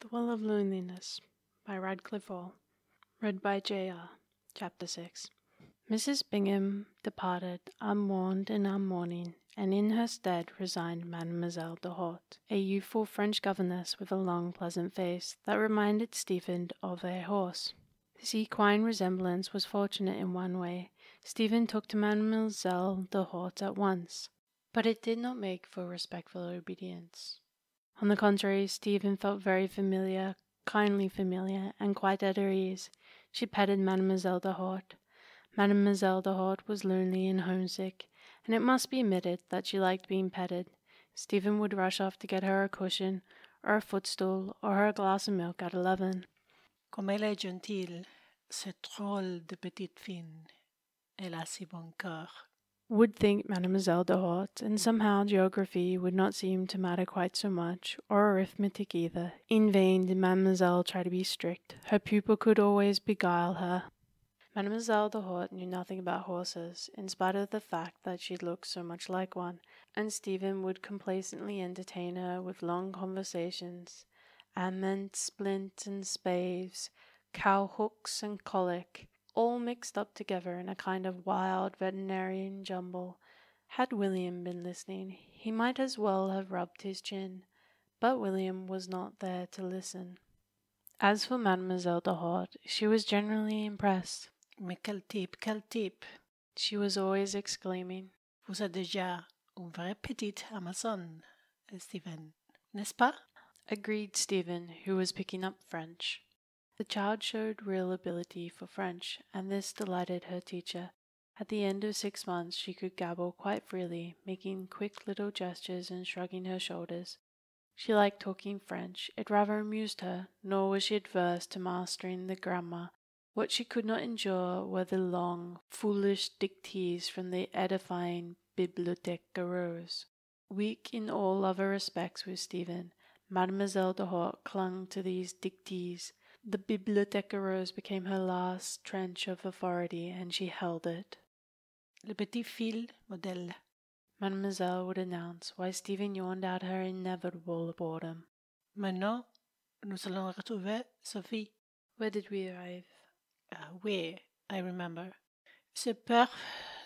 The Well of Loneliness by Radclyffe Hall. Read by J.R. Chapter 6 Mrs. Bingham departed unmourned and unmourning, and in her stead resigned Mademoiselle Duphot, a youthful French governess with a long, pleasant face that reminded Stephen of a horse. This equine resemblance was fortunate in one way. Stephen took to Mademoiselle Duphot at once, but it did not make for respectful obedience. On the contrary, Stephen felt very familiar, kindly familiar, and quite at her ease. She petted Mademoiselle Duphot. Mademoiselle Duphot was lonely and homesick, and it must be admitted that she liked being petted. Stephen would rush off to get her a cushion, or a footstool, or her a glass of milk at eleven. Comme elle est gentille, cette drôle de petite fille. Elle a si bon cœur. Would think Mademoiselle Duphot, and somehow geography would not seem to matter quite so much, or arithmetic either. In vain did Mademoiselle try to be strict. Her pupil could always beguile her. Mademoiselle Duphot knew nothing about horses, in spite of the fact that she looked so much like one, and Stephen would complacently entertain her with long conversations, ament, splint, and spavins, cow hocks, and colic, all mixed up together in a kind of wild veterinarian jumble. Had William been listening, he might as well have rubbed his chin, but William was not there to listen. As for Mademoiselle Duphot, she was generally impressed. Mais quel type, quel type. She was always exclaiming, Vous êtes déjà un vrai petit Amazon, Stephen, n'est-ce pas? agreed Stephen, who was picking up French. The child showed real ability for French, and this delighted her teacher. At the end of six months, she could gabble quite freely, making quick little gestures and shrugging her shoulders. She liked talking French. It rather amused her, nor was she adverse to mastering the grammar. What she could not endure were the long, foolish dictees from the edifying Bibliothèque Rose. Weak in all other respects with Stephen, Mademoiselle Duphot clung to these dictees. The Bibliothèque Rose became her last trench of authority, and she held it. Le petit fil modèle. Mademoiselle would announce, while Stephen yawned out her inevitable boredom. Maintenant, nous allons retrouver Sophie. Where did we arrive? Ah oui, I remember. Ce peur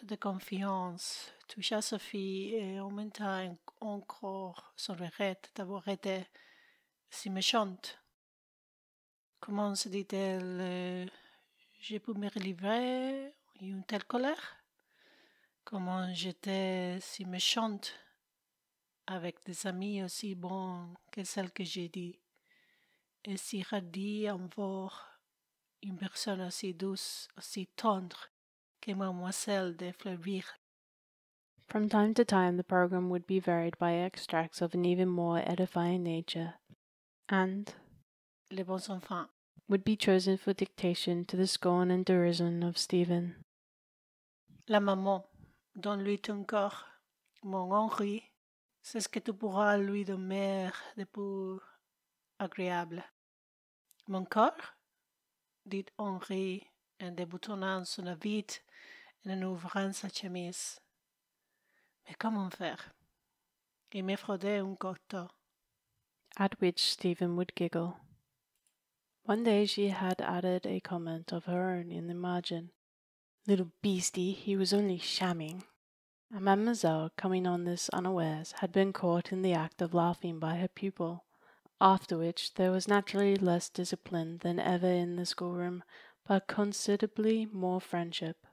de confiance toucha Sophie et aumenta encore son regret d'avoir été si méchante. Comment se dit-elle euh, J'ai pu me livrer une telle colère? Comment j'étais si méchante avec des amis aussi bons que celles que j'ai dit? Et si radie envers une personne aussi douce, aussi tendre que mademoiselle de Fleury. From time to time, the program would be varied by extracts of an even more edifying nature, and Les bons enfants. would be chosen for dictation to the scorn and derision of Stephen. La maman, donne-lui ton corps, mon Henri, c'est ce que tu pourras lui donner de plus agréable. Mon corps, dit Henri en déboutonnant son habit et en ouvrant sa chemise. Mais comment faire? Il me fraudait un couteau. At which Stephen would giggle. One day she had added a comment of her own in the margin. Little beastie, he was only shamming. And Mademoiselle, coming on this unawares, had been caught in the act of laughing by her pupil. After which there was naturally less discipline than ever in the schoolroom, but considerably more friendship.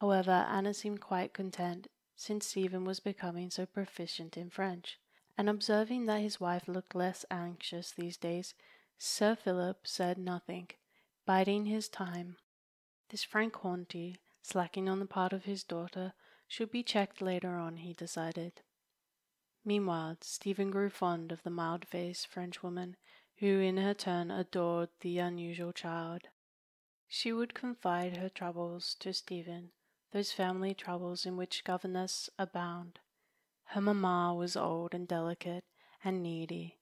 However, Anna seemed quite content, since Stephen was becoming so proficient in French, and observing that his wife looked less anxious these days, Sir Philip said nothing, biding his time. This frank-hornty, slacking on the part of his daughter, should be checked later on, he decided. Meanwhile, Stephen grew fond of the mild-faced Frenchwoman, who in her turn adored the unusual child. She would confide her troubles to Stephen, those family troubles in which governesses abound. Her mamma was old and delicate and needy.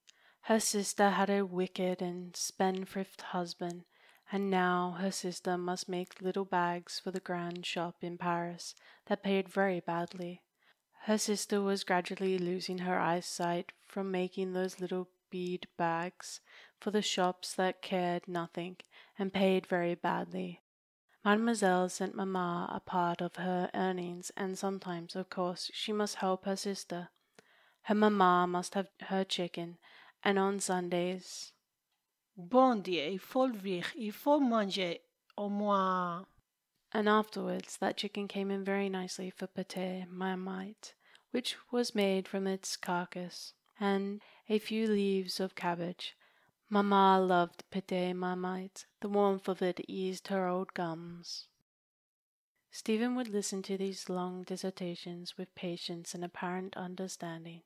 Her sister had a wicked and spendthrift husband, and now her sister must make little bags for the grand shop in Paris that paid very badly. Her sister was gradually losing her eyesight from making those little bead bags for the shops that cared nothing and paid very badly. Mademoiselle sent Mamma a part of her earnings, and sometimes, of course, she must help her sister. Her mamma must have her chicken, and on Sundays. Bon Dieu, il faut vivre, il faut manger au moins. And afterwards, that chicken came in very nicely for petite marmite, which was made from its carcass, and a few leaves of cabbage. Mamma loved petite marmite. The warmth of it eased her old gums. Stephen would listen to these long dissertations with patience and apparent understanding.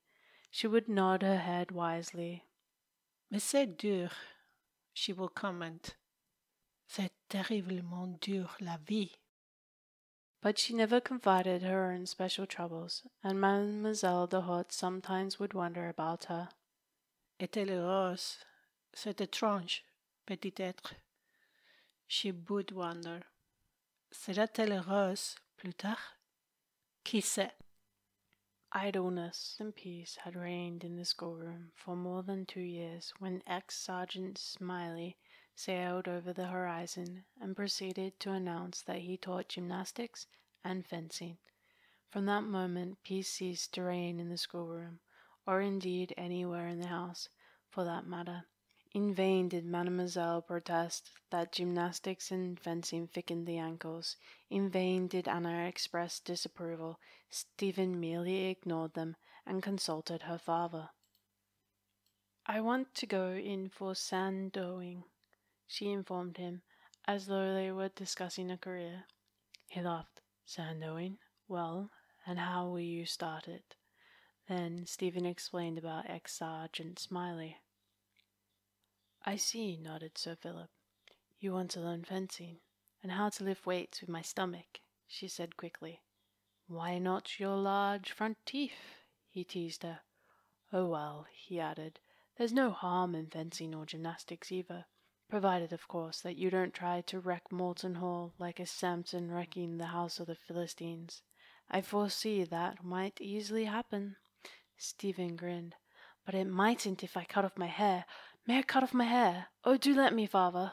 She would nod her head wisely. Mais c'est dur, she will comment. C'est terriblement dur, la vie. But she never confided her own special troubles, and Mademoiselle Duphot sometimes would wonder about her. Est-elle heureuse? C'est étrange, petit être. She would wonder. Sera-t-elle heureuse plus tard? Qui sait? Idleness and peace had reigned in the schoolroom for more than two years when ex Sergeant Smiley sailed over the horizon and proceeded to announce that he taught gymnastics and fencing. From that moment, peace ceased to reign in the schoolroom, or indeed anywhere in the house, for that matter. In vain did Mademoiselle protest that gymnastics and fencing thickened the ankles. In vain did Anna express disapproval. Stephen merely ignored them and consulted her father. I want to go in for sandowing, she informed him, as though they were discussing a career. He laughed. Sandowing? Well, and how will you start it? Then Stephen explained about ex-Sergeant Smiley. I see, nodded Sir Philip. You want to learn fencing, and how to lift weights with my stomach, she said quickly. Why not your large front teeth? he teased her. Oh well, he added, there's no harm in fencing or gymnastics either, provided, of course, that you don't try to wreck Morton Hall like a Samson wrecking the house of the Philistines. I foresee that might easily happen. Stephen grinned. But it mightn't if I cut off my hair. May I cut off my hair? Oh, do let me, father.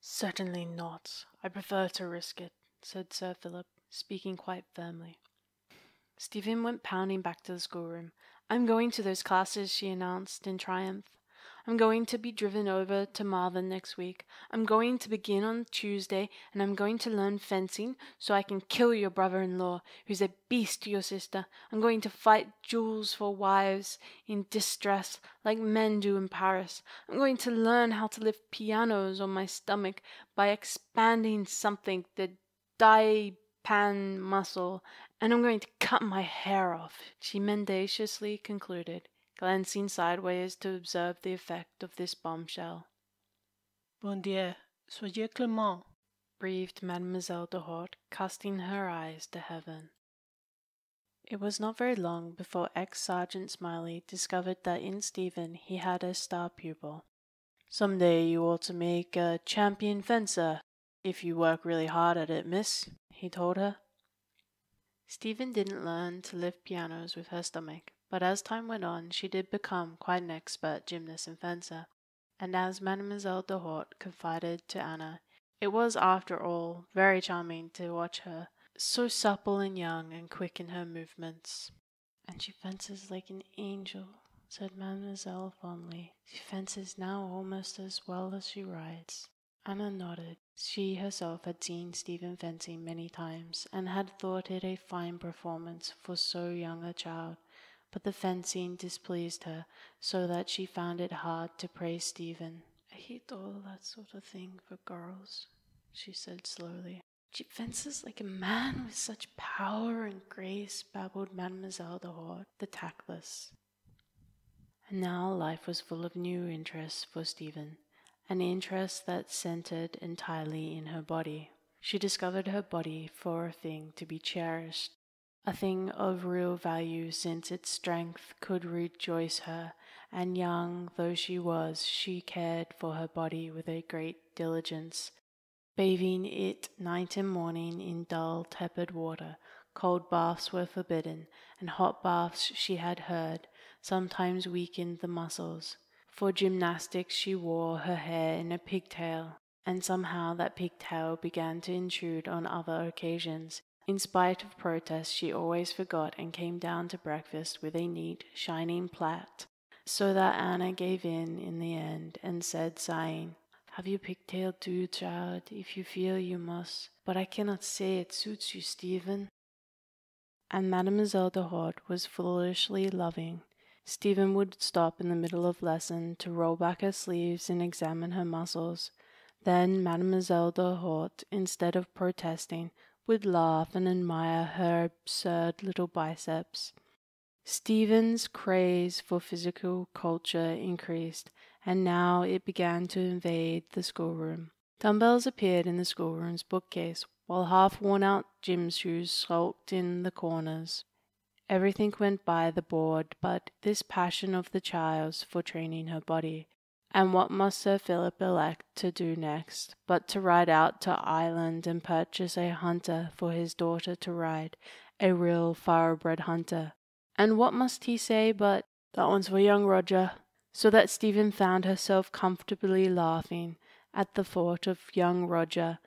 Certainly not. I prefer to risk it, said Sir Philip, speaking quite firmly. Stephen went pounding back to the schoolroom. I'm going to those classes, she announced in triumph. I'm going to be driven over to Malvern next week. I'm going to begin on Tuesday, and I'm going to learn fencing so I can kill your brother in law, who's a beast to your sister. I'm going to fight duels for wives in distress like men do in Paris. I'm going to learn how to lift pianos on my stomach by expanding something, the diaphragm muscle, and I'm going to cut my hair off, she mendaciously concluded glancing sideways to observe the effect of this bombshell. Bon Dieu, soyez clément, breathed Mademoiselle Duphot, casting her eyes to heaven. It was not very long before ex Sergeant Smiley discovered that in Stephen he had a star pupil. Some day you ought to make a champion fencer, if you work really hard at it, miss, he told her. Stephen didn't learn to lift pianos with her stomach, but as time went on, she did become quite an expert gymnast and fencer, and as Mademoiselle Duphot confided to Anna, it was, after all, very charming to watch her, so supple and young and quick in her movements. And she fences like an angel, said Mademoiselle fondly. She fences now almost as well as she rides. Anna nodded. She herself had seen Stephen fencing many times, and had thought it a fine performance for so young a child but the fencing displeased her, so that she found it hard to praise Stephen. I hate all that sort of thing for girls, she said slowly. She fences like a man with such power and grace, babbled Mademoiselle Duphot, the tactless. And now life was full of new interests for Stephen, an interest that centered entirely in her body. She discovered her body for a thing to be cherished, a thing of real value since its strength could rejoice her, and young though she was, she cared for her body with a great diligence, bathing it night and morning in dull, tepid water. Cold baths were forbidden, and hot baths, she had heard, sometimes weakened the muscles. For gymnastics, she wore her hair in a pigtail, and somehow that pigtail began to intrude on other occasions. In spite of protest, she always forgot and came down to breakfast with a neat, shining plait, so that Anna gave in in the end and said, sighing, Have you pigtail too, child, if you feel you must, but I cannot say it suits you, Stephen. And Mademoiselle Duphot was foolishly loving. Stephen would stop in the middle of lesson to roll back her sleeves and examine her muscles. Then Mademoiselle Duphot, instead of protesting, would laugh and admire her absurd little biceps. Stephen's craze for physical culture increased, and now it began to invade the schoolroom. Dumbbells appeared in the schoolroom's bookcase, while half worn out gym shoes sulked in the corners. Everything went by the board but this passion of the child's for training her body. And what must Sir Philip elect to do next, but to ride out to Ireland and purchase a hunter for his daughter to ride, a real thoroughbred hunter? And what must he say but, That one's for young Roger? So that Stephen found herself comfortably laughing at the thought of young Roger,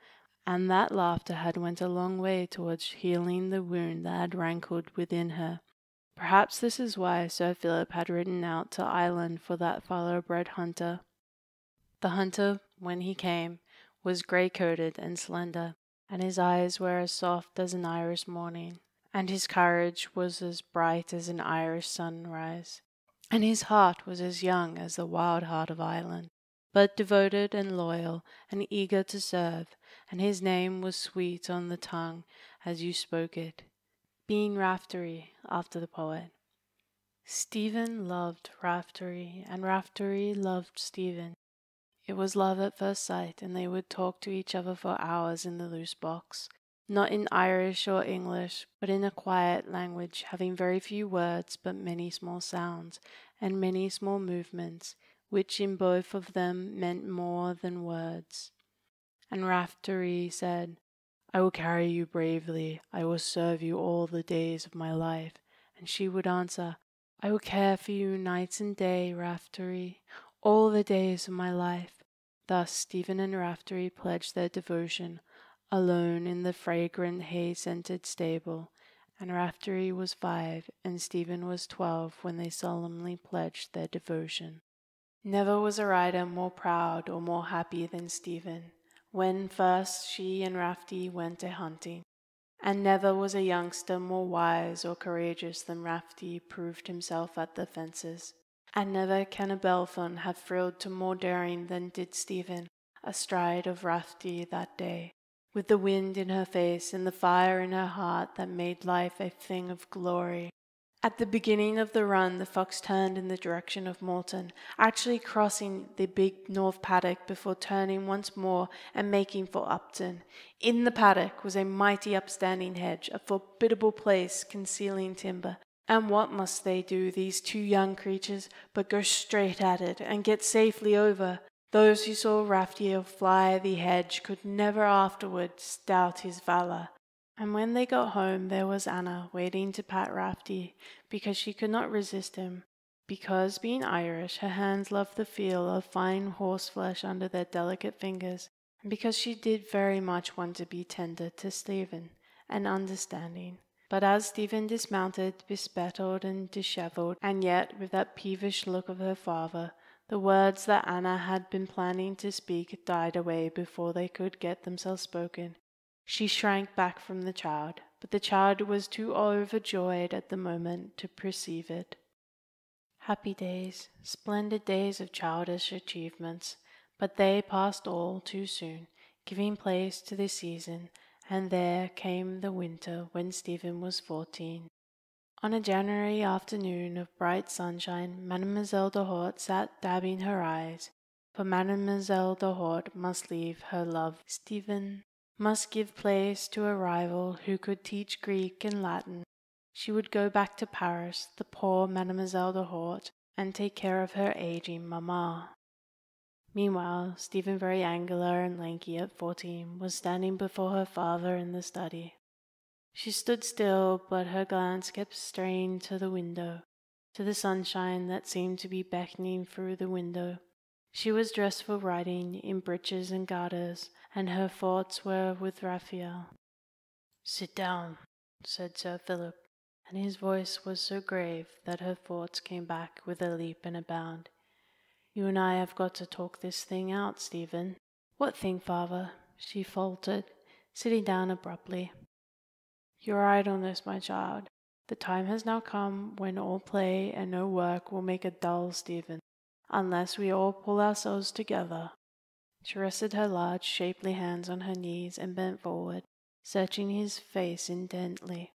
and that laughter had went a long way towards healing the wound that had rankled within her. Perhaps this is why Sir Philip had ridden out to Ireland for that thoroughbred hunter. The hunter, when he came, was grey coated and slender, and his eyes were as soft as an Irish morning, and his courage was as bright as an Irish sunrise, and his heart was as young as the wild heart of Ireland, but devoted and loyal and eager to serve, and his name was sweet on the tongue as you spoke it being Raftery after the poet. Stephen loved Raftery, and Raftery loved Stephen. It was love at first sight, and they would talk to each other for hours in the loose box, not in Irish or English, but in a quiet language, having very few words but many small sounds, and many small movements, which in both of them meant more than words. And Raftery said, I will carry you bravely, I will serve you all the days of my life. And she would answer, I will care for you night and day, Raftery, all the days of my life. Thus Stephen and Raftery pledged their devotion, alone in the fragrant hay scented stable, and Raftery was five and Stephen was twelve when they solemnly pledged their devotion. Never was a rider more proud or more happy than Stephen when first she and Raftery went a hunting. And never was a youngster more wise or courageous than Raftery proved himself at the fences. And never can a Belphin have thrilled to more daring than did Stephen astride of Raftery that day, with the wind in her face and the fire in her heart that made life a thing of glory at the beginning of the run, the fox turned in the direction of Morton, actually crossing the big north paddock before turning once more and making for Upton. In the paddock was a mighty upstanding hedge, a formidable place concealing timber. And what must they do, these two young creatures, but go straight at it and get safely over? Those who saw Raftery fly the hedge could never afterwards doubt his valour. And when they got home, there was Anna waiting to pat Raftery because she could not resist him. Because, being Irish, her hands loved the feel of fine horse flesh under their delicate fingers, and because she did very much want to be tender to Stephen and understanding. But as Stephen dismounted, bespectacled and dishevelled, and yet with that peevish look of her father, the words that Anna had been planning to speak died away before they could get themselves spoken. She shrank back from the child, but the child was too overjoyed at the moment to perceive it. Happy days, splendid days of childish achievements, but they passed all too soon, giving place to the season, and there came the winter when Stephen was fourteen. On a January afternoon of bright sunshine, Mademoiselle Duphot sat dabbing her eyes, for Mademoiselle Duphot must leave her love Stephen must give place to a rival who could teach Greek and Latin. She would go back to Paris, the poor Mademoiselle Duphot, and take care of her aging mamma. Meanwhile, Stephen, very angular and lanky at fourteen, was standing before her father in the study. She stood still, but her glance kept straying to the window, to the sunshine that seemed to be beckoning through the window. She was dressed for riding in breeches and garters, and her thoughts were with Raftery. Sit down, said Sir Philip, and his voice was so grave that her thoughts came back with a leap and a bound. You and I have got to talk this thing out, Stephen. What thing, father? she faltered, sitting down abruptly. Your idleness, my child. The time has now come when all play and no work will make a dull, Stephen, unless we all pull ourselves together. She rested her large, shapely hands on her knees and bent forward, searching his face intently.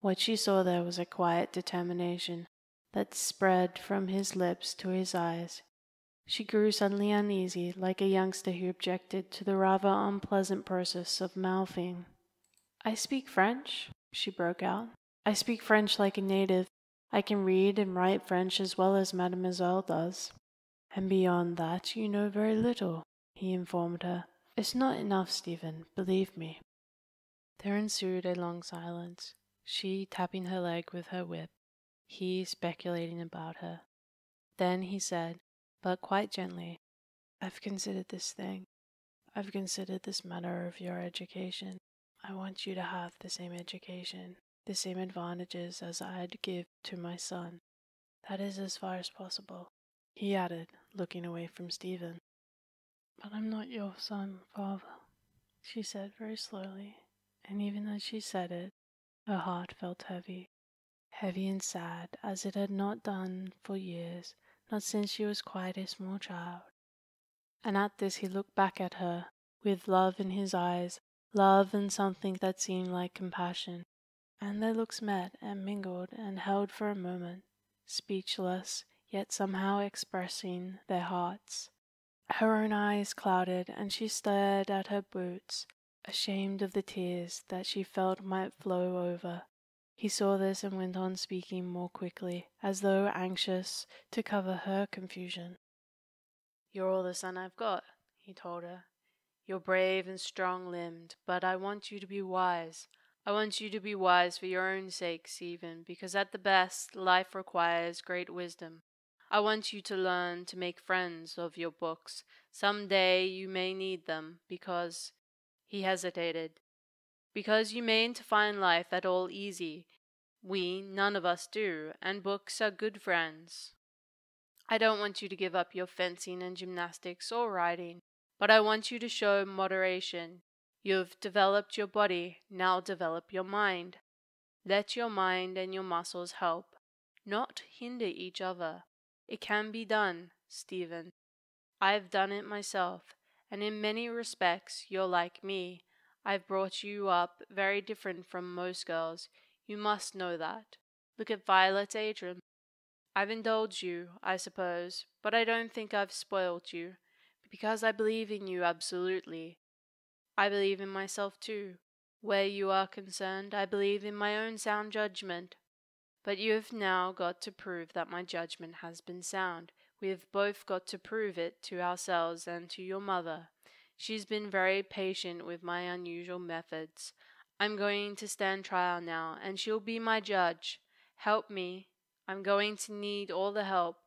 What she saw there was a quiet determination that spread from his lips to his eyes. She grew suddenly uneasy, like a youngster who objected to the rather unpleasant process of mouthing. I speak French, she broke out. I speak French like a native. I can read and write French as well as Mademoiselle does. And beyond that, you know very little, he informed her. It's not enough, Stephen, believe me. There ensued a long silence, she tapping her leg with her whip, he speculating about her. Then he said, but quite gently, I've considered this thing. I've considered this matter of your education. I want you to have the same education, the same advantages as I'd give to my son. That is as far as possible, he added, looking away from Stephen. But I'm not your son, father, she said very slowly, and even as she said it, her heart felt heavy, heavy and sad as it had not done for years, not since she was quite a small child. And at this he looked back at her, with love in his eyes, love and something that seemed like compassion. And their looks met and mingled and held for a moment, speechless, yet somehow expressing their hearts. Her own eyes clouded, and she stared at her boots, ashamed of the tears that she felt might flow over. He saw this and went on speaking more quickly, as though anxious to cover her confusion. You're all the son I've got, he told her. You're brave and strong limbed, but I want you to be wise. I want you to be wise for your own sakes, even, because at the best, life requires great wisdom. I want you to learn to make friends of your books. Some day you may need them, because. He hesitated. Because you mayn't find life at all easy. We, none of us do, and books are good friends. I don't want you to give up your fencing and gymnastics or riding. But I want you to show moderation. You've developed your body, now develop your mind. Let your mind and your muscles help, not hinder each other. It can be done, Stephen. I've done it myself, and in many respects you're like me. I've brought you up very different from most girls. You must know that. Look at Violet Antrim. I've indulged you, I suppose, but I don't think I've spoilt you because I believe in you absolutely. I believe in myself too. Where you are concerned, I believe in my own sound judgment. But you have now got to prove that my judgment has been sound. We have both got to prove it to ourselves and to your mother. She's been very patient with my unusual methods. I'm going to stand trial now, and she'll be my judge. Help me. I'm going to need all the help.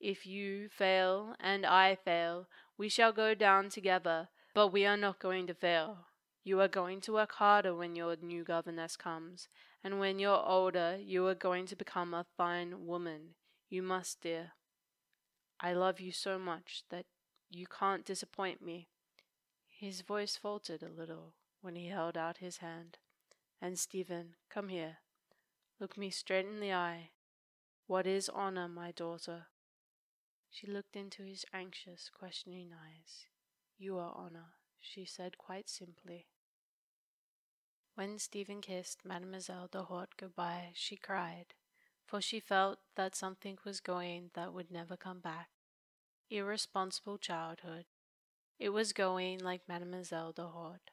If you fail and I fail, we shall go down together, but we are not going to fail. You are going to work harder when your new governess comes, and when you're older, you are going to become a fine woman. You must, dear. I love you so much that you can't disappoint me. His voice faltered a little when he held out his hand. And Stephen, come here. Look me straight in the eye. What is honor, my daughter? She looked into his anxious, questioning eyes. You are Honor, she said quite simply. When Stephen kissed Mademoiselle Duphot goodbye, she cried, for she felt that something was going that would never come back. Irresponsible childhood. It was going like Mademoiselle Duphot,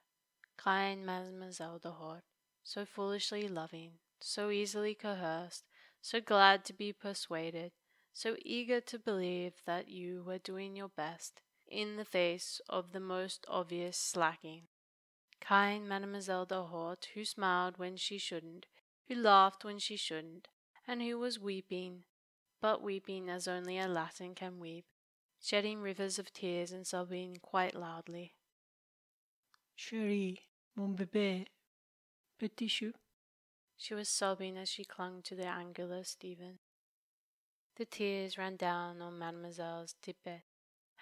kind Mademoiselle Duphot, so foolishly loving, so easily coerced, so glad to be persuaded, so eager to believe that you were doing your best in the face of the most obvious slacking. Kind Mademoiselle de Duphot, who smiled when she shouldn't, who laughed when she shouldn't, and who was weeping, but weeping as only a Latin can weep, shedding rivers of tears and sobbing quite loudly. Chérie, mon bébé, petit chou. She was sobbing as she clung to the angular Stephen. The tears ran down on Mademoiselle's tippet,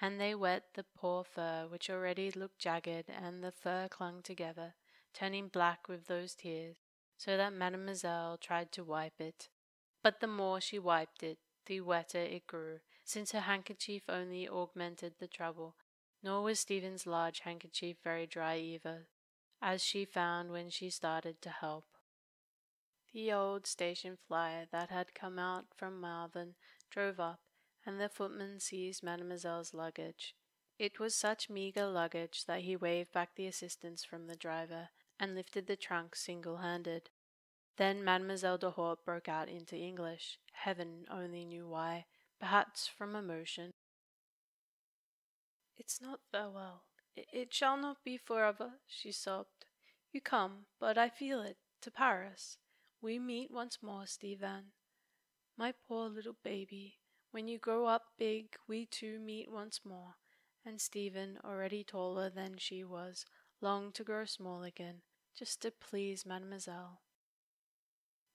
and they wet the poor fur, which already looked jagged, and the fur clung together, turning black with those tears, so that Mademoiselle tried to wipe it. But the more she wiped it, the wetter it grew, since her handkerchief only augmented the trouble, nor was Stephen's large handkerchief very dry either, as she found when she started to help. The old station flyer that had come out from Malvern drove up, and the footman seized Mademoiselle's luggage. It was such meagre luggage that he waved back the assistance from the driver and lifted the trunk single handed. Then Mademoiselle Duphot broke out into English, heaven only knew why, perhaps from emotion. It's not farewell. It shall not be forever, she sobbed. You come, but I feel it, to Paris. We meet once more, Stephen. My poor little baby, when you grow up big, we two meet once more. And Stephen, already taller than she was, longed to grow small again, just to please Mademoiselle.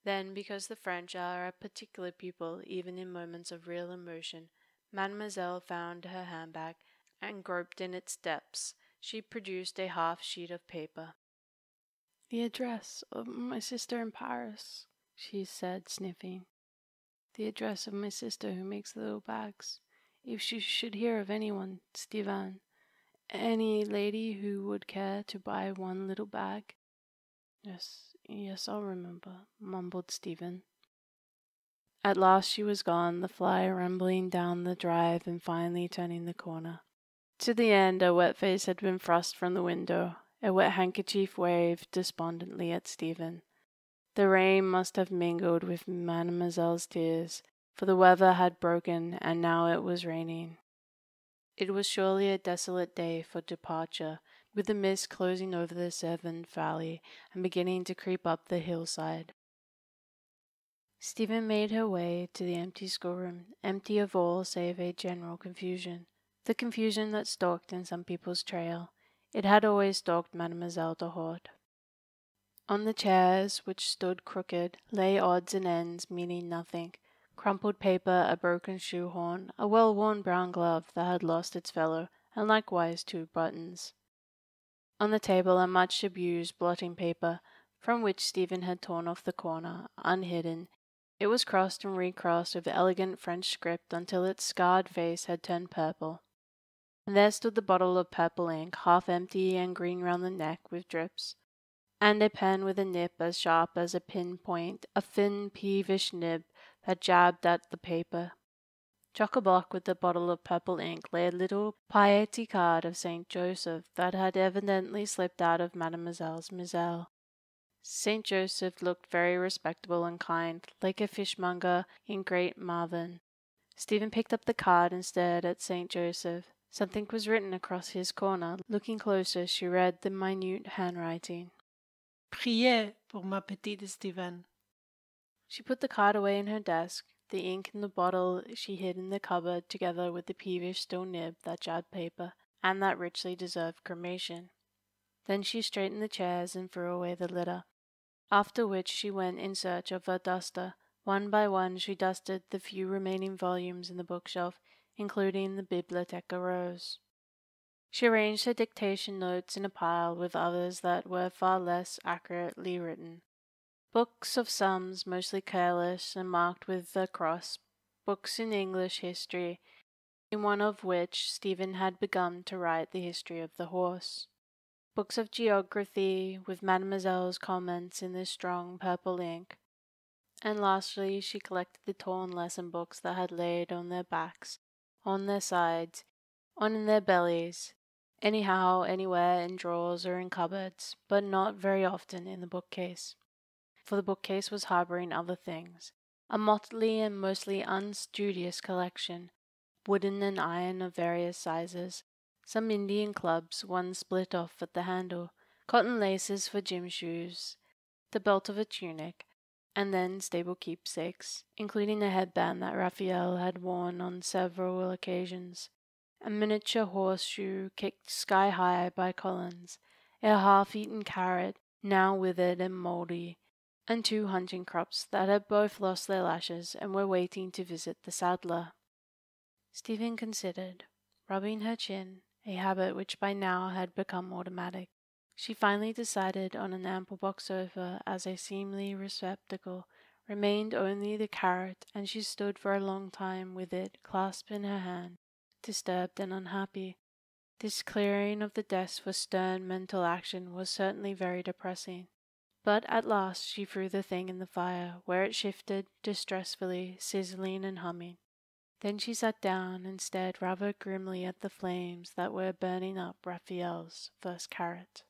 Then, because the French are a particular people, even in moments of real emotion, Mademoiselle found her handbag and groped in its depths. She produced a half sheet of paper. The address of my sister in Paris, she said, sniffing. The address of my sister who makes the little bags. If she should hear of anyone, Stephen, any lady who would care to buy one little bag. Yes, yes, I'll remember, mumbled Stephen. At last she was gone, the fly rumbling down the drive and finally turning the corner. To the end, a wet face had been thrust from the window, a wet handkerchief waved despondently at Stephen. The rain must have mingled with Mademoiselle's tears, for the weather had broken and now it was raining. It was surely a desolate day for departure, with the mist closing over the Severn valley and beginning to creep up the hillside. Stephen made her way to the empty schoolroom, empty of all save a general confusion, the confusion that stalked in some people's trail. It had always stalked Mademoiselle Duphot. On the chairs, which stood crooked, lay odds and ends meaning nothing crumpled paper, a broken shoehorn, a well worn brown glove that had lost its fellow, and likewise two buttons. On the table, a much abused blotting paper, from which Stephen had torn off the corner, unhidden. It was crossed and recrossed with elegant French script until its scarred face had turned purple. And there stood the bottle of purple ink, half empty and green round the neck with drips, and a pen with a nib as sharp as a pin point, a thin, peevish nib that jabbed at the paper. Chock a block with the bottle of purple ink lay a little piety card of Saint Joseph that had evidently slipped out of Mademoiselle's misère. Saint Joseph looked very respectable and kind, like a fishmonger in Great Malvern. Stephen picked up the card and stared at Saint Joseph. Something was written across his corner. Looking closer, she read the minute handwriting. Priez pour ma petite Stephen. She put the card away in her desk, the ink in the bottle she hid in the cupboard, together with the peevish stone nib that jabbed paper, and that richly deserved cremation. Then she straightened the chairs and threw away the litter, after which she went in search of her duster. One by one she dusted the few remaining volumes in the bookshelf including the Bibliothèque Rose. She arranged her dictation notes in a pile with others that were far less accurately written. Books of sums, mostly careless and marked with a cross, books in English history, in one of which Stephen had begun to write the history of the horse. Books of geography, with Mademoiselle's comments in the strong purple ink. And lastly, she collected the torn lesson books that had laid on their backs on their sides, on their bellies, anyhow, anywhere, in drawers or in cupboards, but not very often in the bookcase. For the bookcase was harboring other things, a motley and mostly unstudious collection, wooden and iron of various sizes, some Indian clubs, one split off at the handle, cotton laces for gym shoes, the belt of a tunic, and then stable keepsakes, including a headband that Raftery had worn on several occasions, a miniature horseshoe kicked sky high by Collins, a half eaten carrot, now withered and mouldy, and two hunting crops that had both lost their lashes and were waiting to visit the saddler. Stephen considered, rubbing her chin, a habit which by now had become automatic. She finally decided on an ample box sofa as a seemly receptacle. Remained only the carrot, and she stood for a long time with it clasped in her hand, disturbed and unhappy. This clearing of the desk for stern mental action was certainly very depressing. But at last she threw the thing in the fire, where it shifted distressfully, sizzling and humming. Then she sat down and stared rather grimly at the flames that were burning up Raftery's first carrot.